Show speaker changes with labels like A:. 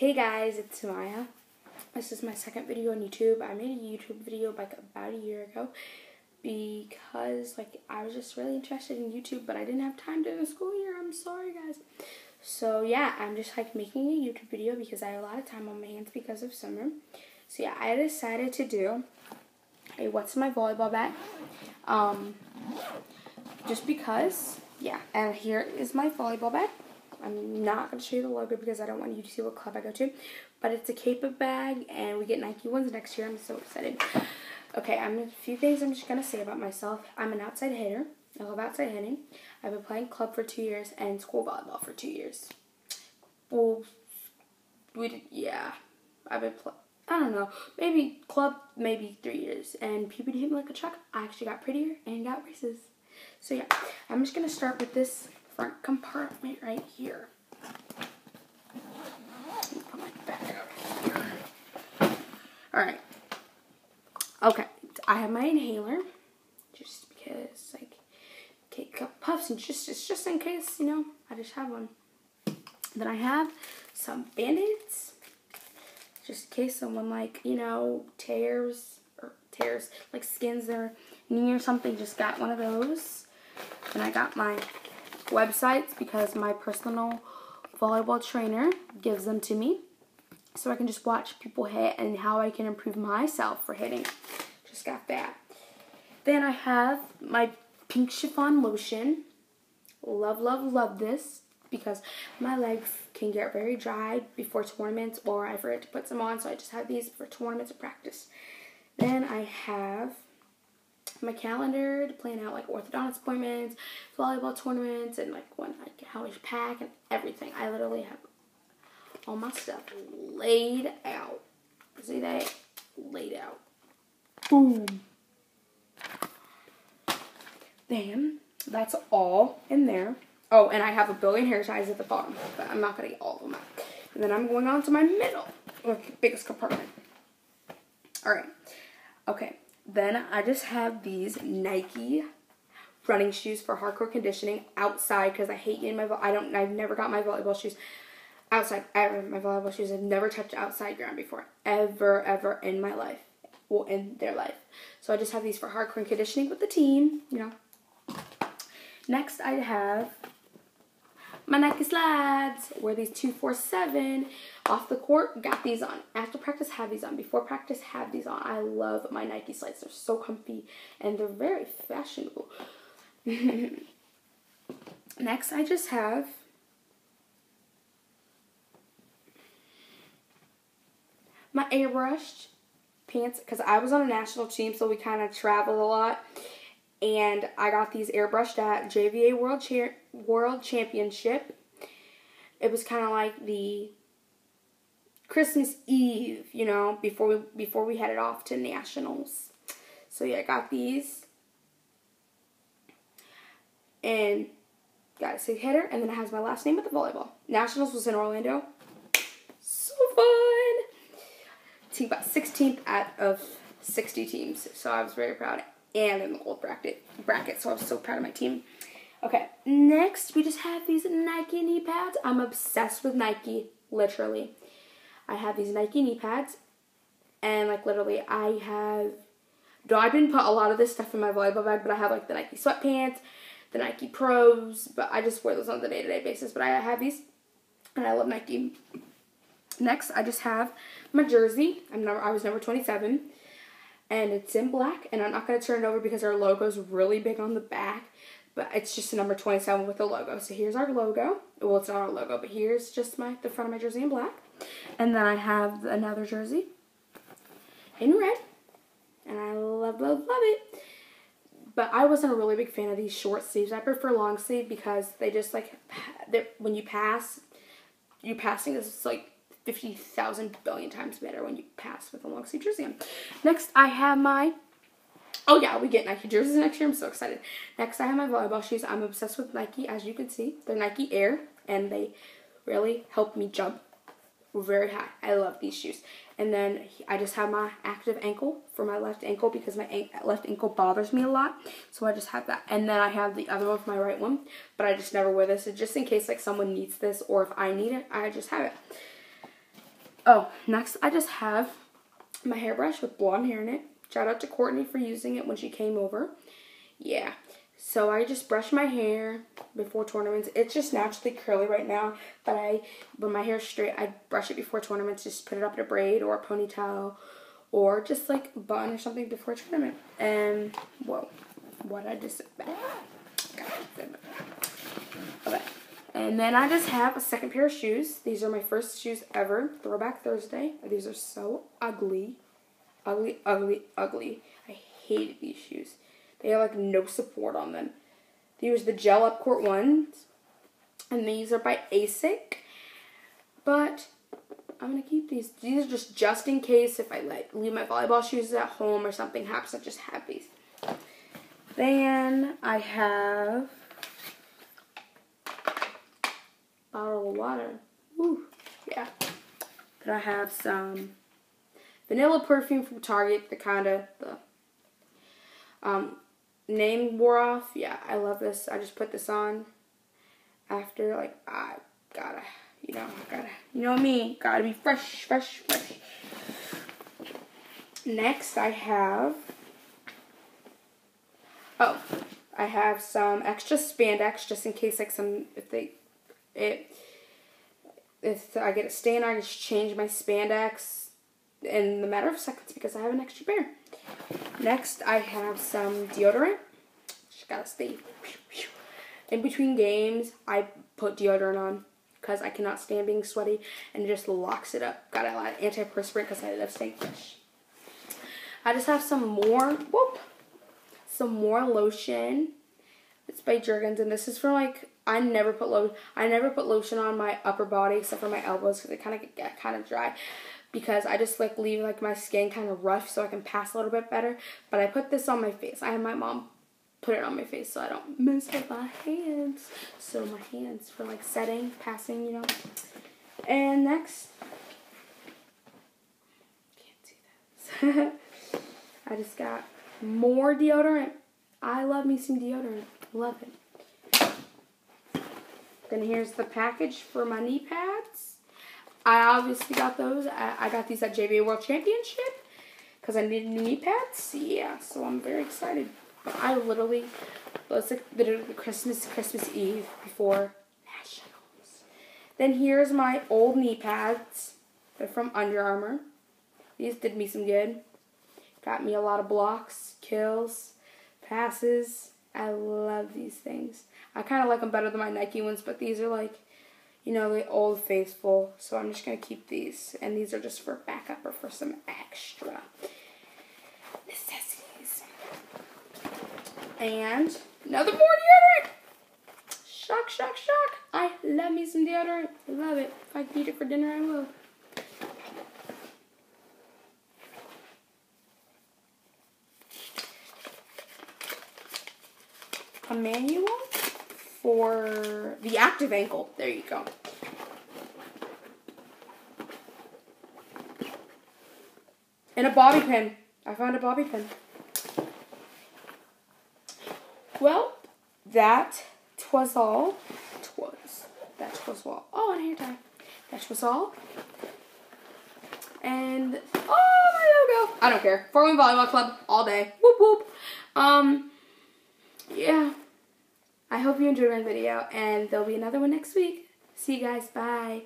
A: Hey guys, it's Maya. This is my second video on YouTube. I made a YouTube video like about a year ago because like I was just really interested in YouTube, but I didn't have time during the school year. I'm sorry guys. So yeah, I'm just like making a YouTube video because I have a lot of time on my hands because of summer. So yeah, I decided to do a what's my volleyball bat. Um, just because, yeah. And here is my volleyball bat. I'm not going to show you the logo because I don't want you to see what club I go to. But it's a Kappa bag, and we get Nike ones next year. I'm so excited. Okay, I'm a few things I'm just going to say about myself. I'm an outside hitter. I love outside hitting. I've been playing club for two years and school volleyball for two years. Well, we did, yeah. I've been playing. I don't know, maybe club, maybe three years. And puberty hit me like a truck. I actually got prettier and got braces. So yeah, I'm just going to start with this front compartment right here. Put my back out Alright. Okay, I have my inhaler. Just because, like, take couple puffs and just, it's just in case, you know, I just have one. Then I have some band-aids. Just in case someone, like, you know, tears, or tears, like skins their knee or something, just got one of those. And I got my websites because my personal volleyball trainer gives them to me. So I can just watch people hit and how I can improve myself for hitting. Just got that. Then I have my pink chiffon lotion. Love, love, love this because my legs can get very dry before tournaments or I forget to put some on. So I just have these for tournaments or practice. Then I have my calendar to plan out like orthodontist appointments, volleyball tournaments, and like when like how I should pack and everything. I literally have all my stuff laid out. See that? Laid out. Boom. Then that's all in there. Oh, and I have a billion hair ties at the bottom, but I'm not gonna get all of them out. And then I'm going on to my middle, or biggest compartment. All right. Okay. Then I just have these Nike running shoes for hardcore conditioning outside because I hate getting my I don't I've never got my volleyball shoes outside ever. My volleyball shoes I've never touched outside ground before ever ever in my life. Well, in their life. So I just have these for hardcore conditioning with the team. You know. Next, I have my Nike slides. Wear these 247 off the court. Got these on. After practice, have these on. Before practice, have these on. I love my Nike slides. They're so comfy and they're very fashionable. Next, I just have my airbrushed pants because I was on a national team, so we kind of traveled a lot and I got these airbrushed at JVA World Cha- World Championship. It was kind of like the Christmas Eve, you know, before we before we headed off to nationals. So yeah, I got these. And got a sig header, and then it has my last name with the volleyball. Nationals was in Orlando. So fun! Team got 16th out of 60 teams, so I was very proud and in the gold bracket bracket. So I was so proud of my team. Okay, next we just have these Nike knee pads. I'm obsessed with Nike, literally. I have these Nike knee pads, and like literally, I have. No, I didn't put a lot of this stuff in my volleyball bag, but I have like the Nike sweatpants, the Nike Pros, but I just wear those on the day to day basis. But I have these, and I love Nike. Next, I just have my jersey. I'm number. I was number 27 and it's in black and I'm not to turn it over because our logo is really big on the back but it's just a number 27 with the logo. So here's our logo. Well it's not our logo but here's just my the front of my jersey in black. And then I have another jersey in red. And I love love love it. But I wasn't a really big fan of these short sleeves. I prefer long sleeve because they just like when you pass you passing is like 50,000 billion times better when you pass with a long sleeve jersey on. Next, I have my. Oh, yeah, we get Nike jerseys next year. I'm so excited. Next, I have my volleyball shoes. I'm obsessed with Nike, as you can see. They're Nike Air, and they really help me jump very high. I love these shoes. And then I just have my active ankle for my left ankle because my left ankle bothers me a lot. So I just have that. And then I have the other one for my right one. But I just never wear this. So just in case like someone needs this or if I need it, I just have it. Oh, next I just have my hairbrush with blonde hair in it. Shout out to Courtney for using it when she came over. Yeah. So I just brush my hair before tournaments. It's just naturally curly right now, but I, when my hair's straight, I brush it before tournaments. Just put it up in a braid or a ponytail, or just like bun or something before a tournament. And whoa, what I just ah, okay. And then I just have a second pair of shoes. These are my first shoes ever. Throwback Thursday. These are so ugly. Ugly, ugly, ugly. I hated these shoes. They have like no support on them. These are the gel up court ones. And these are by ASIC. But I'm gonna keep these. These are just just in case if I like leave my volleyball shoes at home or something happens. I just have these. Then I have bottle of water. Ooh, yeah. Then I have some vanilla perfume from Target. The kind of the um, name wore off. Yeah, I love this. I just put this on after like I gotta, you know, gotta, you know me, gotta be fresh, fresh, fresh. Next, I have. Oh, I have some extra spandex just in case like some if they it if I get a stain I just change my spandex in the matter of seconds because I have an extra pair. Next, I have some deodorant. Just gotta stay. In between games, I put deodorant on because I cannot stand being sweaty and it just locks it up. Got a lot of antiperspirant because I love staying. I just have some more, whoop, some more lotion. It's by Jergens and this is for like, I never put lotion, I never put lotion on my upper body except for my elbows because it kind of get kind of dry because I just like leave like my skin kind of rough so I can pass a little bit better. But I put this on my face. I have my mom put it on my face so I don't mess up my hands. So my hands for like setting, passing, you know. And next, can't see that. I just got more deodorant. I love me some deodorant. Love it. Then here's the package for my knee pads. I obviously got those. I, I got these at JVA World Championship because I needed new knee pads. Yeah, so I'm very excited. But I literally, was like literally Christmas, Christmas Eve before Nationals. Then here's my old knee pads. They're from Under Armour. These did me some good. Got me a lot of blocks, kills, passes. I love these things. I kind of like them better than my Nike ones, but these are like you know, the old faithful. So I'm just going to keep these. And these are just for backup or for some extra necessities. And another more deodorant. Shock, shock, shock. I love me some deodorant. I love it. If I eat it for dinner, I will. A manual for the active ankle. There you go. And a bobby pin. I found a bobby pin. Well, that twas all. Twas. That was all. Oh, and hair tie. That was all. And oh my logo. I don't care. Four Win Volleyball Club all day. Whoop whoop. Um yeah. I hope you enjoyed my video, and there'll be another one next week. See you guys. Bye.